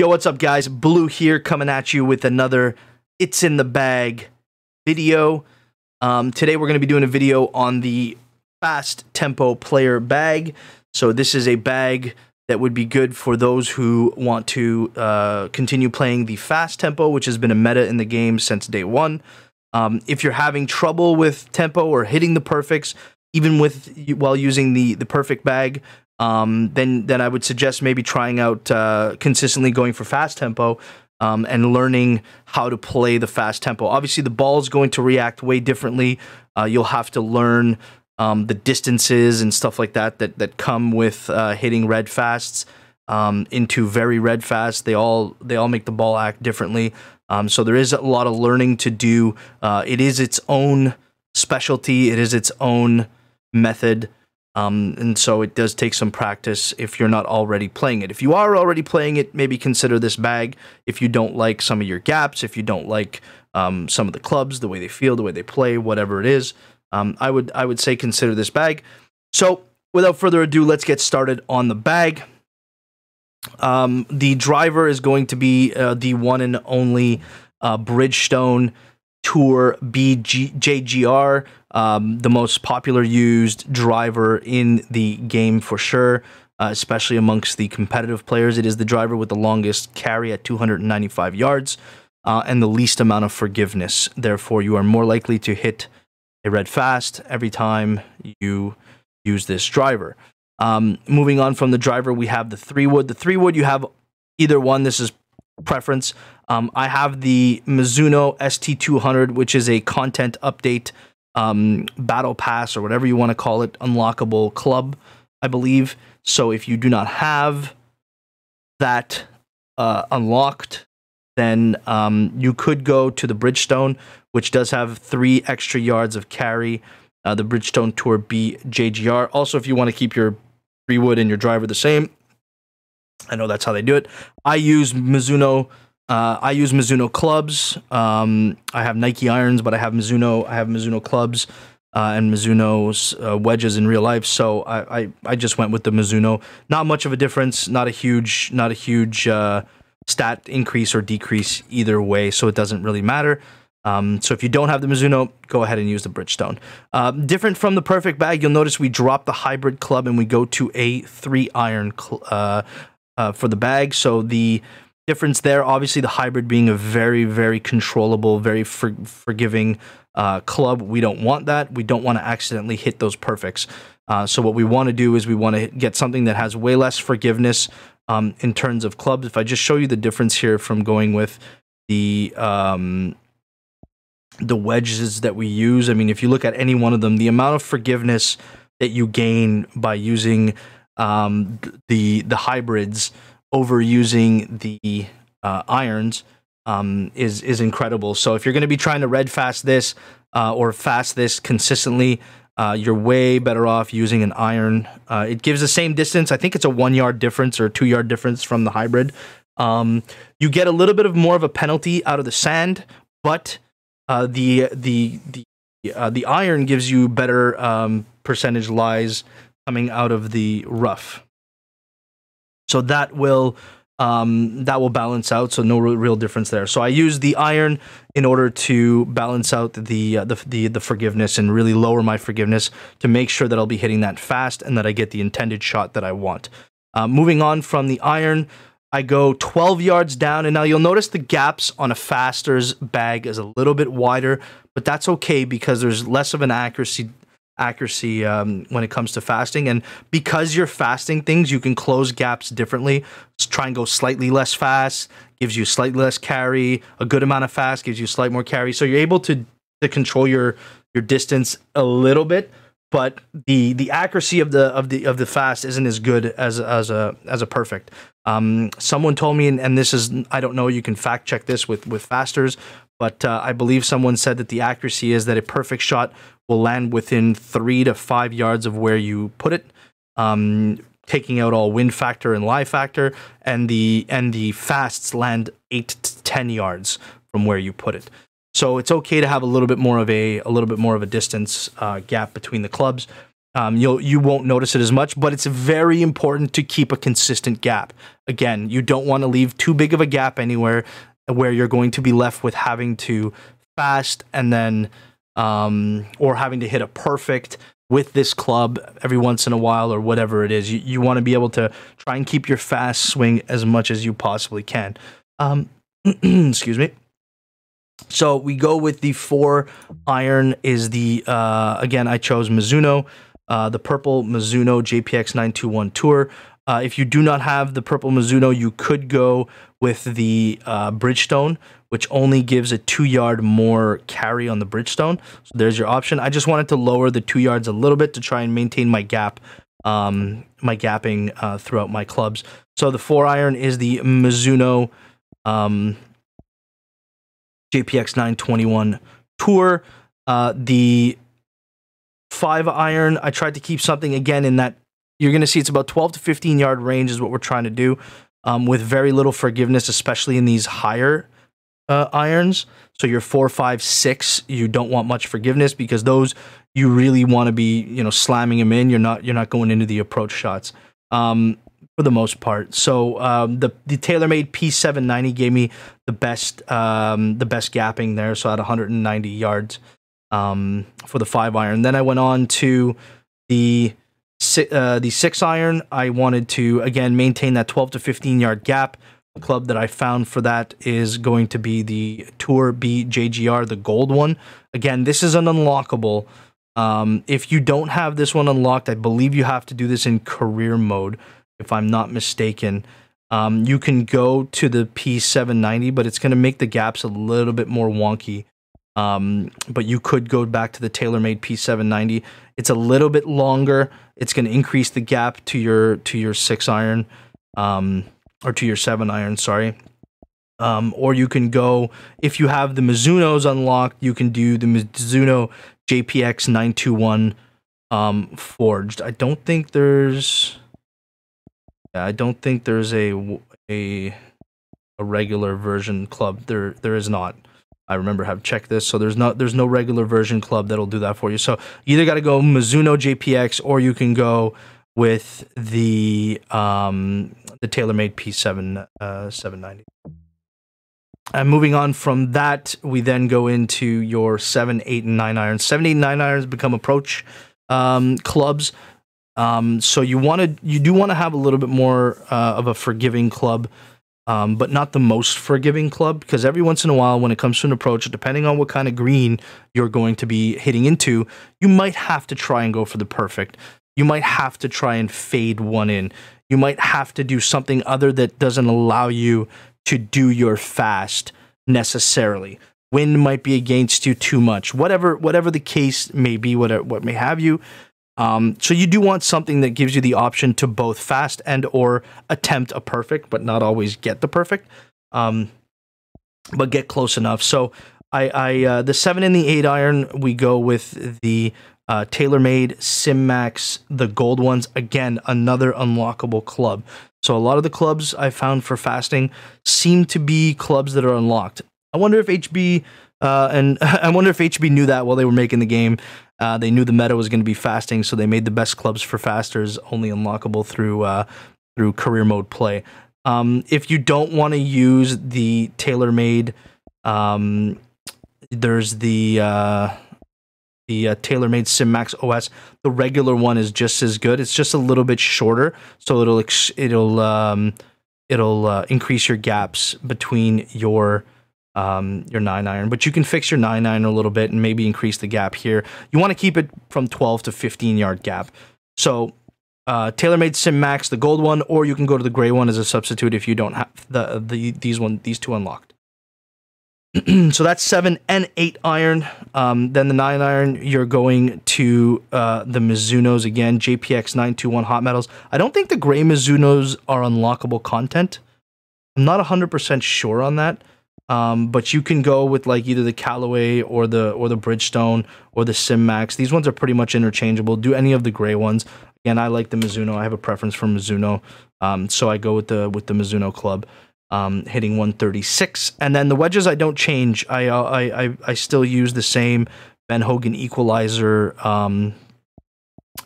Yo, what's up, guys? Blue here coming at you with another It's in the Bag video. Um, today, we're going to be doing a video on the Fast Tempo Player Bag. So, this is a bag that would be good for those who want to uh, continue playing the fast tempo, which has been a meta in the game since day one. Um, if you're having trouble with tempo or hitting the perfects, even with while using the the perfect bag, um, then then I would suggest maybe trying out uh, consistently going for fast tempo um, and learning how to play the fast tempo. Obviously, the ball is going to react way differently. Uh, you'll have to learn um, the distances and stuff like that that that come with uh, hitting red fasts um, into very red fasts. They all they all make the ball act differently. Um, so there is a lot of learning to do. Uh, it is its own specialty. It is its own method. Um, and so it does take some practice if you're not already playing it. If you are already playing it, maybe consider this bag. If you don't like some of your gaps, if you don't like um, some of the clubs, the way they feel, the way they play, whatever it is, um, I would I would say consider this bag. So without further ado, let's get started on the bag. Um, the driver is going to be uh, the one and only uh, Bridgestone Tour B JGR, um, the most popular used driver in the game for sure, uh, especially amongst the competitive players. It is the driver with the longest carry at 295 yards uh, and the least amount of forgiveness. Therefore, you are more likely to hit a red fast every time you use this driver. Um, moving on from the driver, we have the three wood. The three wood, you have either one. This is preference. Um, I have the Mizuno ST200, which is a content update um, battle pass or whatever you want to call it, unlockable club, I believe. So if you do not have that uh, unlocked, then um, you could go to the Bridgestone, which does have three extra yards of carry. Uh, the Bridgestone Tour B JGR. Also, if you want to keep your three wood and your driver the same, I know that's how they do it. I use Mizuno. Uh, I use Mizuno clubs. Um, I have Nike irons, but I have Mizuno. I have Mizuno clubs uh, and Mizuno's uh, wedges in real life. So I, I, I just went with the Mizuno. Not much of a difference. Not a huge not a huge uh, stat increase or decrease either way. So it doesn't really matter. Um, so if you don't have the Mizuno, go ahead and use the Bridgestone. Uh, different from the Perfect Bag, you'll notice we drop the Hybrid Club and we go to a three iron uh, uh, for the bag. So the difference there, obviously, the hybrid being a very, very controllable, very for forgiving uh, club. We don't want that. We don't want to accidentally hit those perfects. Uh, so what we want to do is we want to get something that has way less forgiveness um, in terms of clubs. If I just show you the difference here from going with the um, the wedges that we use, I mean, if you look at any one of them, the amount of forgiveness that you gain by using um, the the hybrids over using the uh, irons um, is is incredible. So if you're going to be trying to red fast this uh, or fast this consistently, uh, you're way better off using an iron. Uh, it gives the same distance. I think it's a one yard difference or two yard difference from the hybrid. Um, you get a little bit of more of a penalty out of the sand, but uh, the the the uh, the iron gives you better um, percentage lies coming out of the rough. So that will um, that will balance out. So no real difference there. So I use the iron in order to balance out the, uh, the, the the forgiveness and really lower my forgiveness to make sure that I'll be hitting that fast and that I get the intended shot that I want. Uh, moving on from the iron, I go 12 yards down, and now you'll notice the gaps on a faster's bag is a little bit wider, but that's okay because there's less of an accuracy accuracy um, when it comes to fasting. And because you're fasting things, you can close gaps differently. Try and go slightly less fast, gives you slightly less carry. A good amount of fast gives you slightly more carry. So you're able to to control your your distance a little bit, but the the accuracy of the of the of the fast isn't as good as as a as a perfect. Um, someone told me, and, and this is I don't know. You can fact check this with with fasters, but uh, I believe someone said that the accuracy is that a perfect shot will land within three to five yards of where you put it, um, taking out all wind factor and lie factor, and the and the fasts land eight to ten yards from where you put it. So it's okay to have a little bit more of a a little bit more of a distance uh, gap between the clubs. um, you'll you won't notice it as much, but it's very important to keep a consistent gap. Again, you don't want to leave too big of a gap anywhere where you're going to be left with having to fast and then um, or having to hit a perfect with this club every once in a while or whatever it is. You, you want to be able to try and keep your fast swing as much as you possibly can. Um, excuse me. So we go with the four iron is the uh, again I chose Mizuno, uh, the purple Mizuno JPX 921 Tour. Uh, if you do not have the purple Mizuno, you could go with the uh, Bridgestone, which only gives a two yard more carry on the Bridgestone. So there's your option. I just wanted to lower the two yards a little bit to try and maintain my gap, um, my gapping uh, throughout my clubs. So the four iron is the Mizuno um, JPX 921 Tour. Uh, the five iron, I tried to keep something again in that you're going to see it's about 12 to 15 yard range is what we're trying to do um, with very little forgiveness, especially in these higher uh, irons. So your four, five, six, you don't want much forgiveness because those you really want to be, you know, slamming them in. You're not you're not going into the approach shots um, for the most part. So um, the the TaylorMade P790 gave me the best um, the best gapping there. So at 190 yards um, for the five iron. Then I went on to the uh, the six iron, I wanted to again maintain that 12 to 15 yard gap. The club that I found for that is going to be the Tour B JGR, the gold one. Again, this is an unlockable. Um, if you don't have this one unlocked, I believe you have to do this in career mode, if I'm not mistaken. Um, you can go to the P790, but it's going to make the gaps a little bit more wonky. Um, but you could go back to the TaylorMade P790. It's a little bit longer. It's going to increase the gap to your to your six iron, um, or to your seven iron. Sorry. Um, or you can go if you have the Mizuno's unlocked. You can do the Mizuno JPX 921 um, forged. I don't think there's. I don't think there's a a a regular version club. There there is not. I remember have checked this. So there's not there's no regular version club that'll do that for you. So you either got to go Mizuno JPX or you can go with the um, the TaylorMade P7 uh, 790. And moving on from that, we then go into your seven, eight, and nine irons. Seven, eight, and nine irons become approach um, clubs. Um, so you want to you do want to have a little bit more uh, of a forgiving club um, but not the most forgiving club because every once in a while, when it comes to an approach, depending on what kind of green you're going to be hitting into, you might have to try and go for the perfect. You might have to try and fade one in. You might have to do something other that doesn't allow you to do your fast necessarily. Wind might be against you too much. Whatever, whatever the case may be, whatever what may have you, um, so you do want something that gives you the option to both fast and or attempt a perfect, but not always get the perfect, um, but get close enough. So I, I uh, the seven and the eight iron, we go with the uh, TaylorMade SimMax, the gold ones. Again, another unlockable club. So a lot of the clubs I found for fasting seem to be clubs that are unlocked. I wonder if HB uh, and I wonder if HB knew that while they were making the game. Uh, they knew the meta was going to be fasting, so they made the best clubs for fasters only unlockable through uh, through career mode play. Um, if you don't want to use the TaylorMade, um, there's the uh, the uh, TaylorMade SimMax OS. The regular one is just as good. It's just a little bit shorter, so it'll it'll um, it'll uh, increase your gaps between your um, your 9 iron, but you can fix your 9 iron a little bit and maybe increase the gap here. You want to keep it from 12 to 15 yard gap. So uh, TaylorMade Sim Max, the gold one, or you can go to the gray one as a substitute if you don't have the, the these one these two unlocked. so that's seven and eight iron. Um, then the nine iron, you're going to uh, the Mizunos again, JPX 921 hot metals. I don't think the gray Mizunos are unlockable content. I'm not 100% sure on that. Um, but you can go with like either the Callaway or the or the Bridgestone or the Sim Max. These ones are pretty much interchangeable. Do any of the gray ones. Again, I like the Mizuno. I have a preference for Mizuno, um, so I go with the with the Mizuno Club, um, hitting 136. And then the wedges I don't change. I uh, I I, I still use the same Ben Hogan Equalizer um,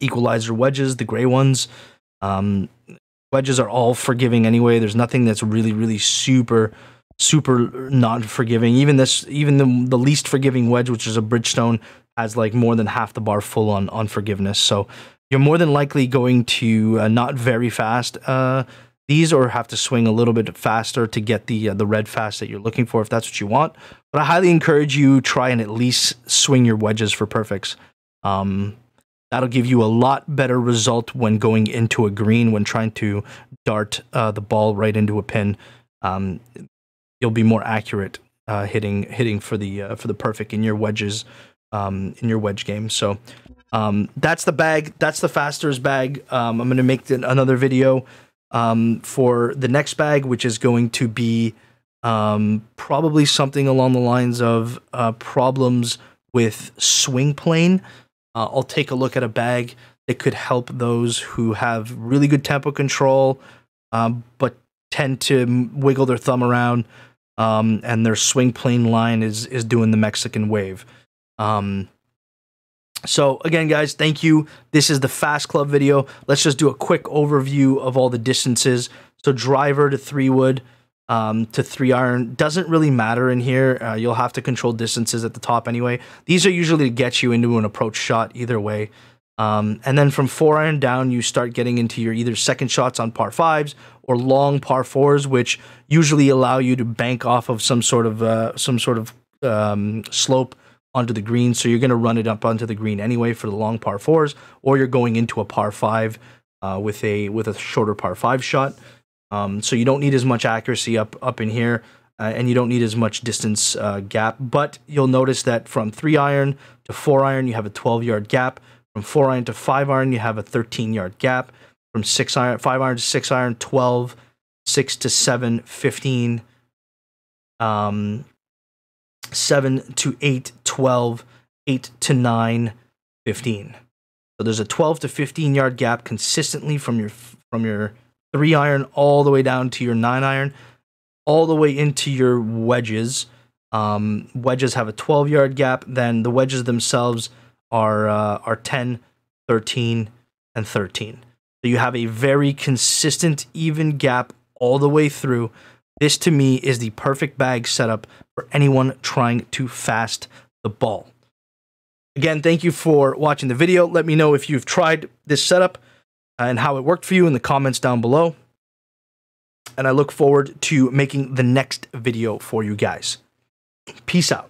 equalizer wedges, the gray ones. Um, wedges are all forgiving anyway. There's nothing that's really, really super, super not forgiving. Even this, even the, the least forgiving wedge, which is a Bridgestone, has like more than half the bar full on on forgiveness. So you're more than likely going to uh, not very fast uh, these or have to swing a little bit faster to get the uh, the red fast that you're looking for if that's what you want. But I highly encourage you try and at least swing your wedges for perfects. Um, that'll give you a lot better result when going into a green when trying to dart uh, the ball right into a pin. Um, you'll be more accurate uh, hitting hitting for the uh, for the perfect in your wedges um, in your wedge game. So um, that's the bag. That's the Faster's bag. Um, I'm going to make another video um, for the next bag, which is going to be um, probably something along the lines of uh, problems with swing plane. Uh, I'll take a look at a bag that could help those who have really good tempo control, um, but tend to wiggle their thumb around, um, and their swing plane line is is doing the Mexican wave. Um, so again, guys, thank you. This is the Fast Club video. Let's just do a quick overview of all the distances. So driver to three wood um, to three iron doesn't really matter in here. Uh, you'll have to control distances at the top anyway. These are usually to get you into an approach shot either way. Um, and then from four iron down, you start getting into your either second shots on par fives or long par fours, which usually allow you to bank off of some sort of uh, some sort of um, slope onto the green. So you're going to run it up onto the green anyway for the long par fours, or you're going into a par five uh, with a with a shorter par five shot. Um, so you don't need as much accuracy up up in here, uh, and you don't need as much distance uh, gap. But you'll notice that from three iron to four iron, you have a 12 yard gap. From four iron to five iron, you have a 13 yard gap. From six iron, five iron to six iron, 12, six to seven, 15. Um, 7 to 8, 12, 8 to 9, 15. So there's a 12 to 15 yard gap consistently from your from your 3 iron all the way down to your 9 iron, all the way into your wedges. Um, wedges have a 12 yard gap, then the wedges themselves are uh, are 10, 13, and 13. So you have a very consistent, even gap all the way through. This to me is the perfect bag setup for anyone trying to fast the ball. Again, thank you for watching the video. Let me know if you've tried this setup uh, and how it worked for you in the comments down below. And I look forward to making the next video for you guys. Peace out.